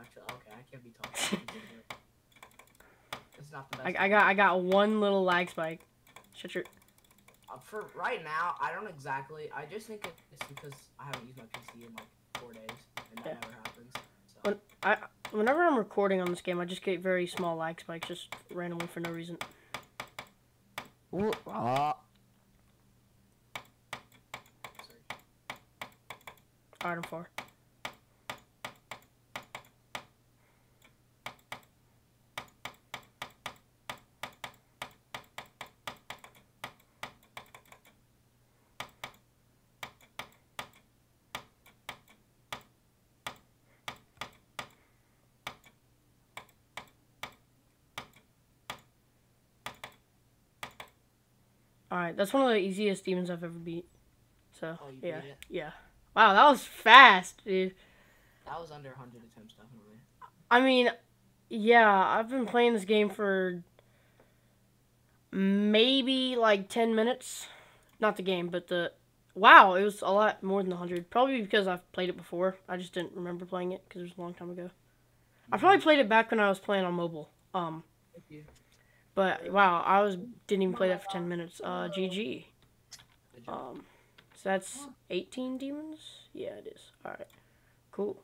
actually, okay, I can't be talking. it's not the best. I got I got one little lag spike. Shut your. Uh, for right now, I don't exactly. I just think it's because I haven't used my PC in like four days, and that Yeah. never happens. So. When I whenever I'm recording on this game, I just get very small lag spikes just randomly for no reason. Ooh. Sorry. Alright, I'm far. Alright, that's one of the easiest demons I've ever beat. So, Oh, you yeah. beat it? Yeah. Wow, that was fast, dude. That was under 100 attempts, definitely. I mean, yeah, I've been playing this game for maybe like 10 minutes. Not the game, but the. Wow, it was a lot more than 100. Probably because I've played it before. I just didn't remember playing it because it was a long time ago. I probably played it back when I was playing on mobile. Um. But wow, I was didn't even play that for 10 minutes. Uh, GG. Um, so that's 18 demons? Yeah, it is. Alright. Cool.